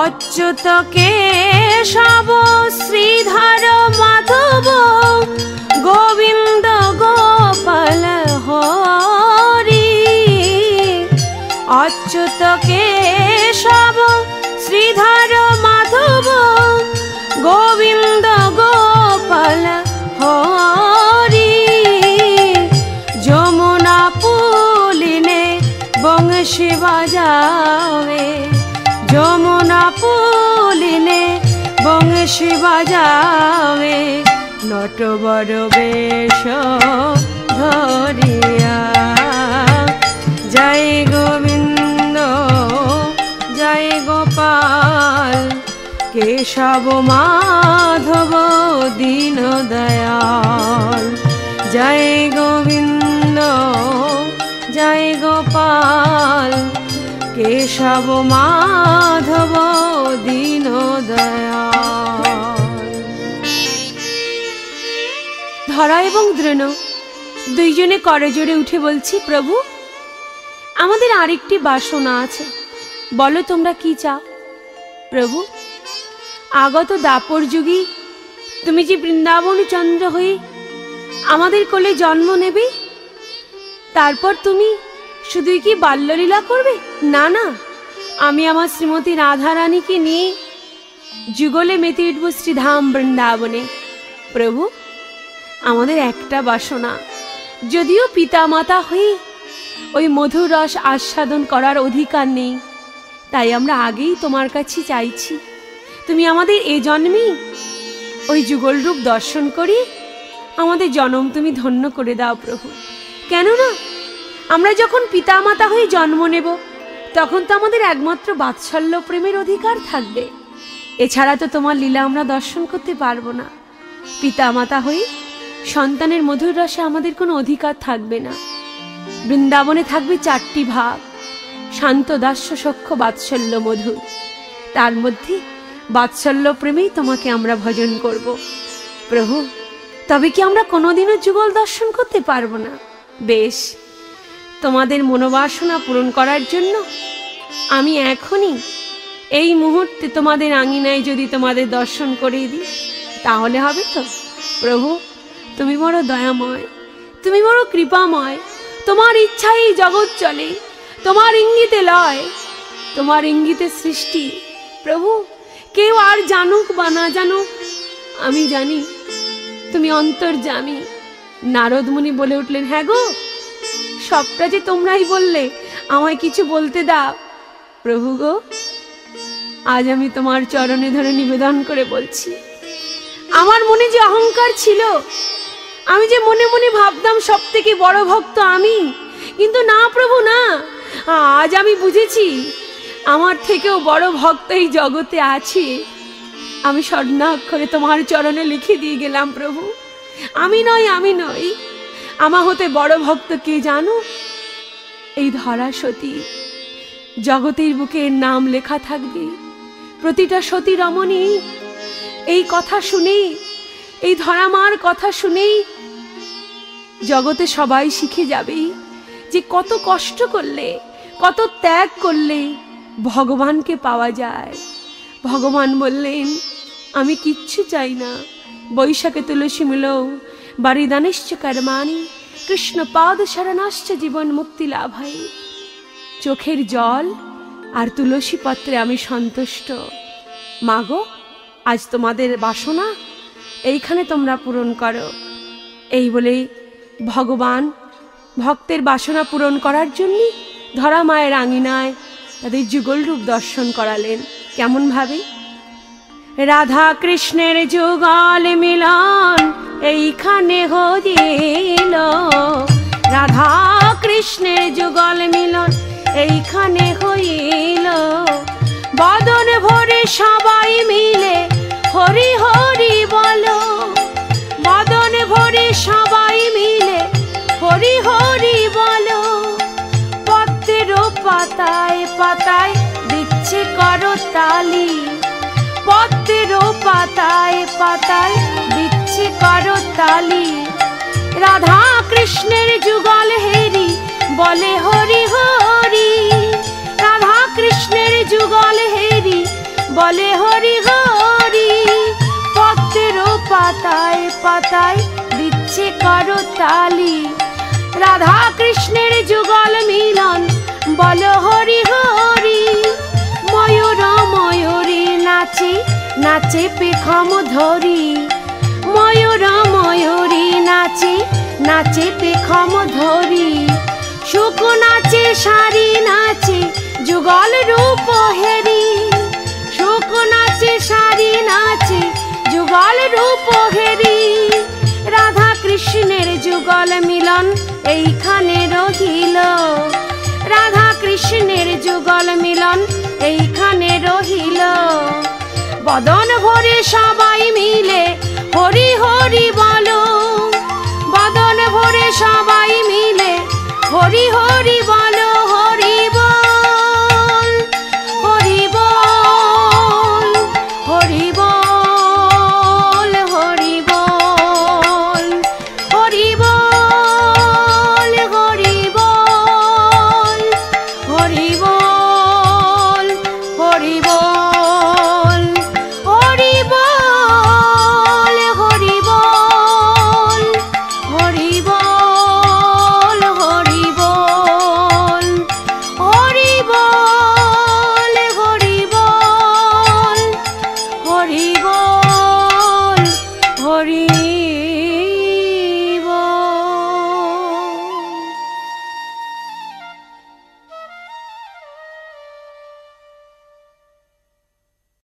অচ্যুত কেশব শ্রীধর মাধব গোবিন্দ গোপাল হরি। অচ্যুত কেশব, শ্রীধর মাধব, গোবিন্দ গোপাল হরি। যমুনা পুলিনে বংশী বাজাবে যমুনা পুলিনে বংশী বাজাবে নটবর বেশ ধরিয়া। জয় গোবিন্দ, জয় গোপাল, কেশব মাধব দীন দয়াল। জয় গোবিন্দ, জয় গোপাল, কেশব মাধব দীন দয়াল। ধরা এবং দ্রোণ দুইজনে করজোড়ে উঠে বলছি, প্রভু, আমাদের আরেকটি বাসনা আছে। বলো তোমরা কি চাও? প্রভু, আগত দাপর যুগী, তুমি যে বৃন্দাবন চন্দ্র হয়ে আমাদের কোলে জন্ম নেবে, তারপর তুমি শুধুই কি বাল্যলীলা করবে? না না, আমি আমার শ্রীমতী রাধারানীকে নিয়ে যুগলে মেতে উঠব শ্রীধাম বৃন্দাবনে। প্রভু আমাদের একটা বাসনা। যদিও পিতা মাতা হয়ে ওই মধুর রস আস্বাদন করার অধিকার নেই, তাই আমরা আগেই তোমার কাছে চাইছি। তুমি আমাদের এ জন্মেই ওই যুগল রূপ দর্শন করি আমাদের জনম তুমি ধন্য করে দাও প্রভু। কেননা আমরা যখন পিতামাতা হয়ে জন্ম নেব, তখন তো আমাদের একমাত্র বাৎসল্য প্রেমের অধিকার থাকবে। এছাড়া তো তোমার লীলা আমরা দর্শন করতে পারব না। পিতামাতা হয়ে সন্তানের মধুর রসে আমাদের কোনো অধিকার থাকবে না। বৃন্দাবনে থাকবে চারটি ভাগ, শান্ত দাস্য সক্ষ বাৎসল্য মধু। তার মধ্যে বাৎসল্য প্রেমেই তোমাকে আমরা ভজন করব। প্রভু, তবে কি আমরা কোনোদিনও যুগল দর্শন করতে পারব না? বেশ, তোমাদের মনোবাসনা পূরণ করার জন্য আমি এখনই এই মুহূর্তে তোমাদের আঙিনায় যদি তোমাদের দর্শন করিয়ে দিই, তাহলে হবে তো? প্রভু তুমি বড় দয়াময়, তুমি বড় কৃপাময়, তোমার ইচ্ছাই জগৎ চলে, তোমার ইঙ্গিতে লয়, তোমার ইঙ্গিতে সৃষ্টি। প্রভু, কেউ আর জানুক বা না জানুক, আমি জানি, তুমি অন্তর্জামী নারদ মুনি বলে উঠলেন হ্যাঁ গো, সবটা যে তোমরাই বললে, আমায় কিছু বলতে দাও। প্রভু গো, আজ আমি তোমার চরণে ধরে নিবেদন করে বলছি, আমার মনে যে অহংকার ছিল আমি যে মনে মনে ভাবতাম সব থেকে বড় ভক্ত আমি। কিন্তু না প্রভু, না। আজ আমি বুঝেছি আমার থেকেও বড় ভক্ত এই জগতে আছে। আমি স্বর্ণাক্ষরে তোমার চরণে লিখে দিয়ে গেলাম, প্রভু। আমি নই আমি নই। আমা হতে বড় ভক্ত কে জানো? এই ধরা সতী। জগতের বুকে নাম লেখা থাকবে। প্রতিটা সতী রমণী এই কথা শুনেই, এই ধরামার কথা শুনেই জগতে সবাই শিখে যাবে যে কত কষ্ট করলে, কত ত্যাগ করলে ভগবানকে পাওয়া যায়। ভগবান বললেন, আমি কিচ্ছু চাই না। বৈশাখে তুলসী মিলৌ বাড়িদানিশ্চ কর্মাণি, কৃষ্ণ পাদ শরণাশ্চ জীবন মুক্তি হয় চোখের জল আর তুলসী পত্রে আমি সন্তুষ্ট। মাগো আজ তোমাদের বাসনা, এইখানে তোমরা পূরণ করো। এই বলেই ভগবান, ভক্তের বাসনা পূরণ করার জন্য ধরা মায়ের আঙিনায় তাদের যুগল রূপ দর্শন করালেন। কেমন ভাবে? রাধা কৃষ্ণের যুগল মিলন এইখানে হইল। রাধা কৃষ্ণের যুগল মিলন এইখানে হইল। বদন ভরে সবাই মিলে হরি হরি বলো। বদন ভরে সবাই হরি হরি বলো পত্রের পাতায় পাতায় দিচ্ছে করো তালি। পত্রের পাতায় পাতায় দিচ্ছে করো তালি। রাধা কৃষ্ণের যুগল হেরি বলে হরি হরি। রাধা কৃষ্ণের যুগল হেরি বলে হরি হরি। পত্রের পাতায় পাতায় দিচ্ছে করো তালি। রাধা কৃষ্ণের যুগল মিলন। বল হরি হরি, ময়ূর ময়ূরী নাচে নাচে পেখম ধরি। ময়ূর ময়ূরী নাচে নাচে পেখম ধরি। সুখ নাচে শাড়ি নাচে, যুগল রূপ হেরি। সুখ নাচে শাড়ি নাচে, যুগল রূপ হেরি। রাধা কৃষ্ণের যুগল মিলন এইখানে রহিল। রাধা কৃষ্ণের যুগল মিলন এইখানে রহিল। বদন ভরে সবাই মিলে হরি হরি বলো। বদন ভরে সবাই মিলে হরি হরি বলো।